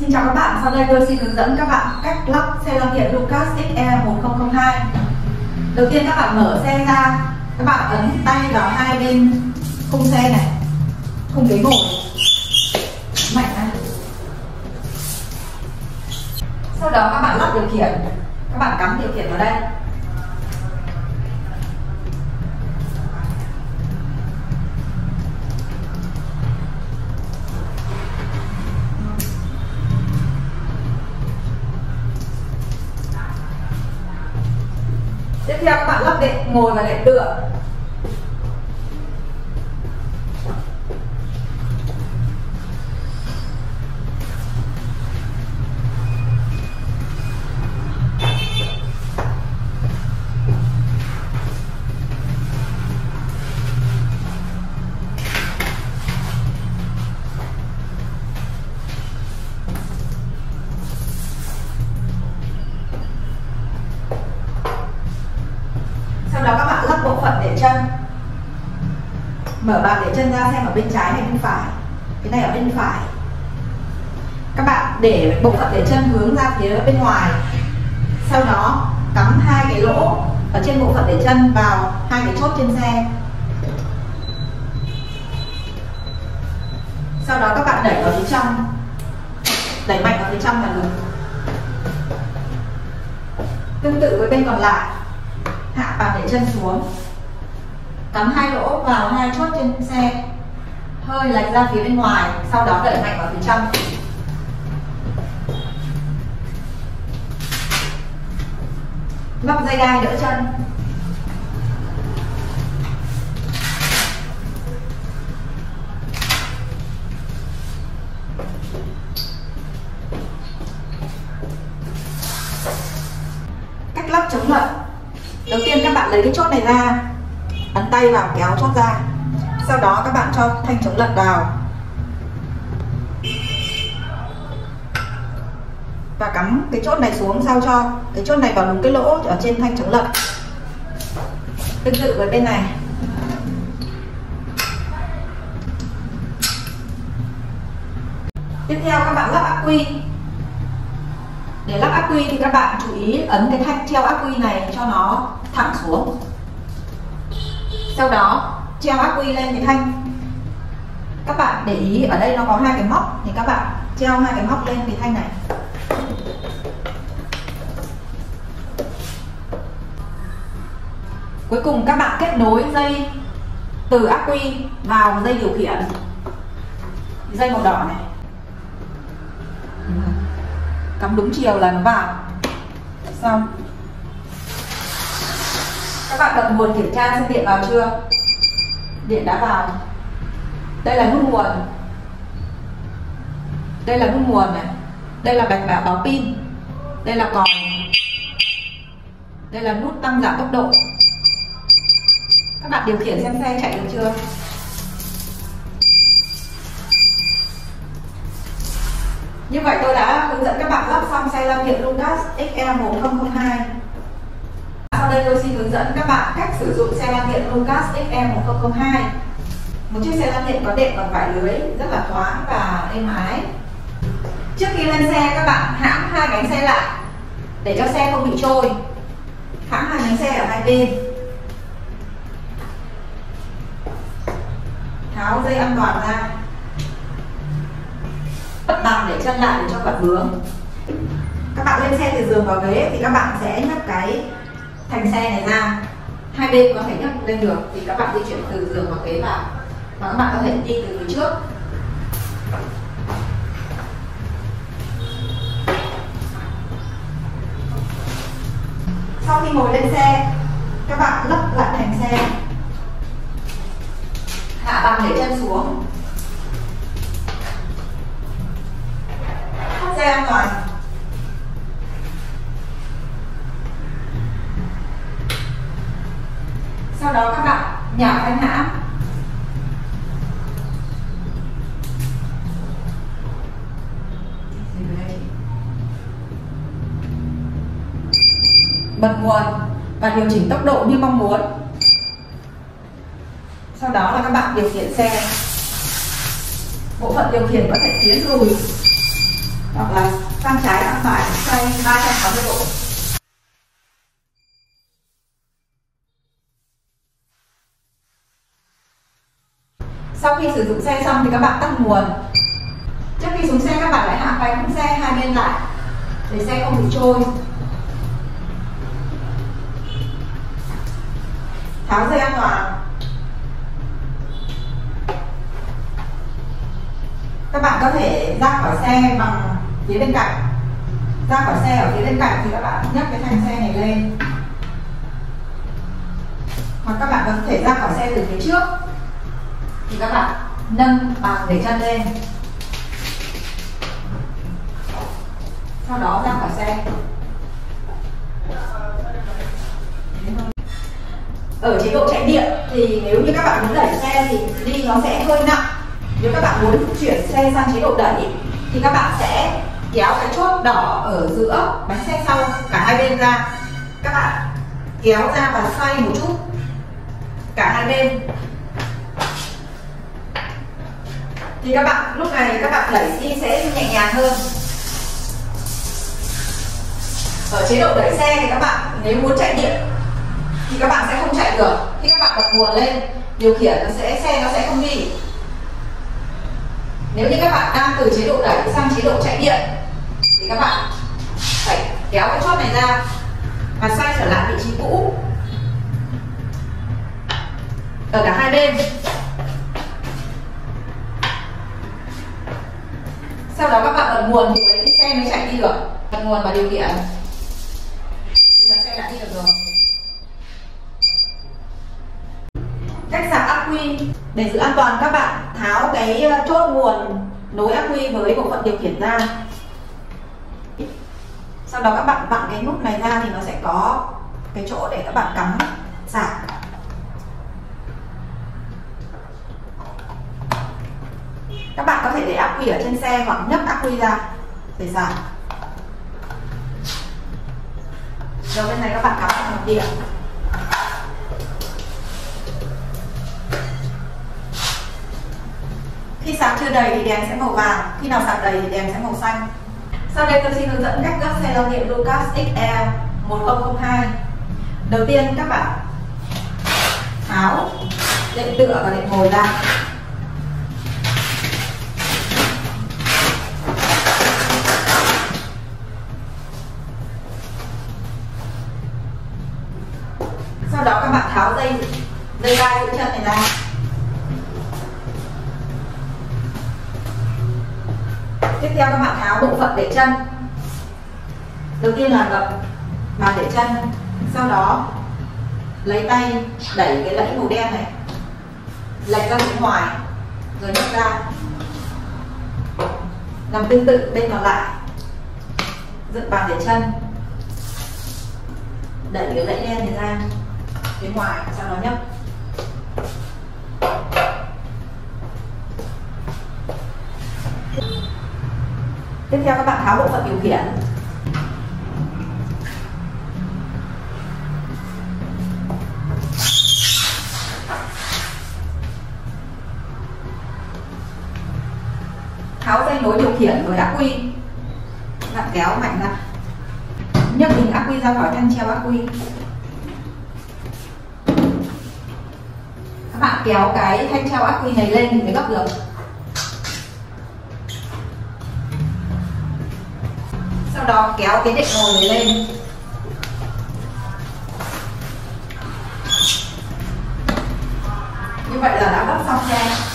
Xin chào các bạn, sau đây tôi xin hướng dẫn các bạn cách lắp xe lăn điện Lucas XE 1002 Đầu tiên các bạn mở xe ra, các bạn ấn tay vào hai bên khung xe này khung ghế ngồi. Mạnh ra Sau đó các bạn lắp điều khiển, các bạn cắm điều khiển vào đây. Tiếp theo các bạn lắp đệm ngồi và đệm tựa mở bàn để chân ra xem ở bên trái hay bên phải. Cái này ở bên phải. Các bạn để bộ phận để chân hướng ra phía bên ngoài. Sau đó, cắm hai cái lỗ ở trên bộ phận để chân vào hai cái chốt trên xe. Sau đó các bạn đẩy vào phía trong. Đẩy mạnh vào phía trong là được. Tương tự với bên còn lại. Hạ bàn để chân xuống cắm hai lỗ vào hai chốt trên xe. Hơi lệch ra phía bên ngoài, sau đó đẩy mạnh vào phía trong. Lắp dây gai đỡ chân. Cách lắp chống lật đầu tiên các bạn lấy cái chốt này ra ấn tay vào kéo thoát ra. Sau đó các bạn cho thanh chống lật vào. Và cắm cái chốt này xuống sao cho cái chốt này vào đúng cái lỗ ở trên thanh chống lật. Tương tự với bên này. Tiếp theo các bạn lắp ắc quy. Để lắp ắc quy thì các bạn chú ý ấn cái thanh treo ắc quy này cho nó thẳng xuống sau đó treo ắc quy lên cái thanh các bạn để ý, ở đây nó có hai cái móc. Thì các bạn treo hai cái móc lên cái thanh này. Cuối cùng các bạn kết nối dây từ ắc quy vào dây điều khiển. Dây màu đỏ này. Cắm đúng chiều là nó vào. Xong bạn bật nguồn kiểm tra xem điện vào chưa? Điện đã vào. Đây là nút nguồn. Đây là nút nguồn này. Đây là bạch bảo báo pin. Đây là còi. Đây là nút tăng giảm tốc độ. Các bạn điều khiển xem xe chạy được chưa? Như vậy tôi đã hướng dẫn các bạn lắp xong xe Lam điện Lucas XE1002 đây tôi xin hướng dẫn các bạn cách sử dụng xe lăn điện Lucas XE1002 Một chiếc xe lăn điện có đệm bằng vải lưới, rất là thoáng và êm ái. Trước khi lên xe, các bạn hãm hai cánh xe lại để cho xe không bị trôi. Hãm hai cánh xe ở hai bên. Tháo dây an toàn ra. Bất bằng để chân lại để cho vật vướng các bạn lên xe từ giường vào ghế thì các bạn sẽ nhấc cái thành xe này ra. Hai bên có thể nhấc lên được thì các bạn di chuyển từ giường vào ghế vào. Và các bạn có thể đi từ phía trước. Sau khi ngồi lên xe, các bạn lắp lại thành xe. Hạ bàn để chân xuống. Thắt dây an toàn sau đó các bạn nhả thanh hãm bật nguồn và điều chỉnh tốc độ như mong muốn. Sau đó là các bạn điều khiển xe. Bộ phận điều khiển có thể tiến lùi hoặc là sang trái, sang phải xoay 360 độ khi sử dụng xe xong thì các bạn tắt nguồn. Trước khi xuống xe, các bạn lại hạ cánh xe, hai bên lại, để xe không bị trôi. Tháo dây an toàn. Các bạn có thể ra khỏi xe bằng phía bên cạnh. Ra khỏi xe ở phía bên cạnh thì các bạn nhấc cái thanh xe này lên. Hoặc các bạn có thể ra khỏi xe từ phía trước thì các bạn nâng bằng để chân lên. Sau đó ra khỏi xe. Ở chế độ chạy điện thì nếu như các bạn muốn đẩy xe thì đi nó sẽ hơi nặng. Nếu các bạn muốn chuyển xe sang chế độ đẩy thì các bạn sẽ kéo cái chốt đỏ ở giữa bánh xe sau, cả hai bên ra. Các bạn kéo ra và xoay một chút, cả hai bên. Thì các bạn, lúc này các bạn đẩy đi sẽ nhẹ nhàng hơn. Ở chế độ đẩy xe thì các bạn, nếu muốn chạy điện thì các bạn sẽ không chạy được. Khi các bạn bật nguồn lên, điều khiển nó sẽ, xe nó sẽ không đi. Nếu như các bạn đang từ chế độ đẩy sang chế độ chạy điện, thì các bạn phải kéo cái chốt này ra và xoay trở lại vị trí cũ. Ở cả hai bên. Sau đó các bạn bật nguồn thì cái xe mới chạy đi được bật nguồn và điều khiển thì là xe đã đi được rồi. Cách sạc ắc quy. Để giữ an toàn, các bạn tháo cái ờ, chốt nguồn nối ắc quy với bộ phận điều khiển ra. Sau đó các bạn vặn cái nút này ra thì nó sẽ có cái chỗ để các bạn cắm sạc. Các bạn có thể để ắc quy ở trên xe hoặc nhấc ắc quy ra. Để sạc rồi, bên này các bạn cắm vào điện khi sạc chưa đầy thì đèn sẽ màu vàng. Khi nào sạc đầy thì đèn sẽ màu xanh. Sau đây tôi xin hướng dẫn cách gấp xe lao điện Lucas XL 1002 đầu tiên các bạn tháo điện tựa và điện ngồi ra. Sau đó các bạn tháo dây dây gai giữ chân này ra. Tiếp theo các bạn tháo bộ phận để chân. Đầu tiên là gập bàn để chân, sau đó lấy tay đẩy cái lẫy màu đen này, lệch ra phía ngoài, rồi nhấc ra. Làm tương tự bên còn lại, dựng bàn để chân, đẩy cái lẫy đen này ra phía ngoài cho nó nhấc tiếp theo các bạn tháo bộ phận điều khiển. Tháo dây nối điều khiển với ắc quy. Bạn kéo mạnh ra. Nhấc bình ắc quy ra khỏi thanh treo ắc quy. Các bạn kéo cái thanh treo ắc quy này lên thì mới gấp được. Sau đó kéo cái đệm ngồi này lên. Như vậy là đã gấp xong xe